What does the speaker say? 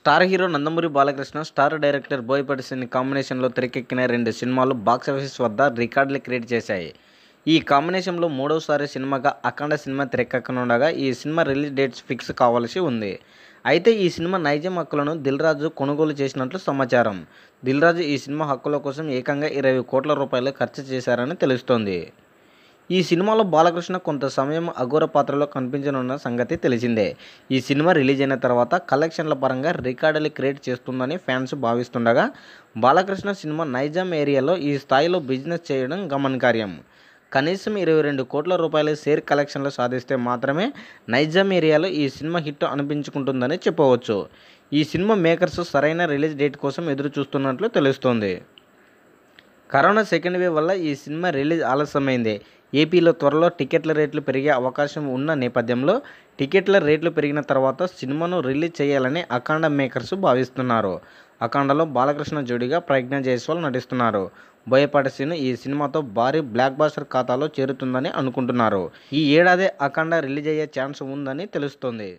Star hero Nandamuri Balakrishna star director Boyapati సిని కాంబినేషన్లో తెరకెక్కిన రెండు సినిమాలు బాక్సాఫీస్ వద్ద రికార్డులు క్రియేట్ చేశాయి. ఈ కాంబినేషన్లో మూడవసారి సినిమాగా అఖండ సినిమా తెరకెక్కనుండగా ఈ సినిమా రిలీజ్ డేట్స్ ఫిక్స్ కావాల్సి ఉంది. అయితే ఈ సినిమా నైజం హక్కులను దిల్ రాజు కొనుగోలు చేసినట్లు సమాచారం. దిల్ రాజు ఈ సినిమా హక్కుల కోసం ఏకంగా ఇరవై కోట్ల రూపాయలు ఖర్చు చేశారని తెలుస్తోంది. ఈ సినిమాలో బాలకృష్ణ కొంత సమయం అఘోర పాత్రలో కనిపించనున్న సంగతి తెలిసిందే. ఈ సినిమా రిలీజ్ అయిన తర్వాత కలెక్షన్ల పరంగా రికార్డులు క్రియేట్ చేస్తుందని ఫ్యాన్స్ భావిస్తుండగా బాలకృష్ణ సినిమా నైజాం ఏరియాలో ఈ స్థాయిలో బిజినెస్ చేయడం గమనకార్యం. కనీసం ఇరవై రెండు కోట్ల రూపాయల షేర్ కలెక్షన్లు సాధిస్తే మాత్రమే నైజాం ఏరియాలో ఈ సినిమా హిట్ అనిపించుకుంటుందని చెప్పవచ్చు. ఈ సినిమా మేకర్స్ సరైన రిలీజ్ డేట్ కోసం ఎదురు చూస్తున్నట్లు తెలుస్తోంది. కరోనా సెకండ్ వేవ్ వల్ల ఈ సినిమా రిలీజ్ ఆలస్యమైంది. ఏపీలో త్వరలో టికెట్ల రేట్లు పెరిగే అవకాశం ఉన్న నేపథ్యంలో టికెట్ల రేట్లు పెరిగిన తర్వాత సినిమాను రిలీజ్ చేయాలని అఖండ మేకర్స్ భావిస్తున్నారు. అఖండలో బాలకృష్ణ జోడిగా ప్రజ్ఞ జైస్వాల్ నటిస్తున్నారు. బోయపాటి సీను ఈ సినిమాతో భారీ బ్లాక్ బాస్టర్ ఖాతాలో చేరుతుందని అనుకుంటున్నారు. ఈ ఏడాది అఖండ రిలీజ్ అయ్యే ఛాన్స్ ఉందని తెలుస్తోంది.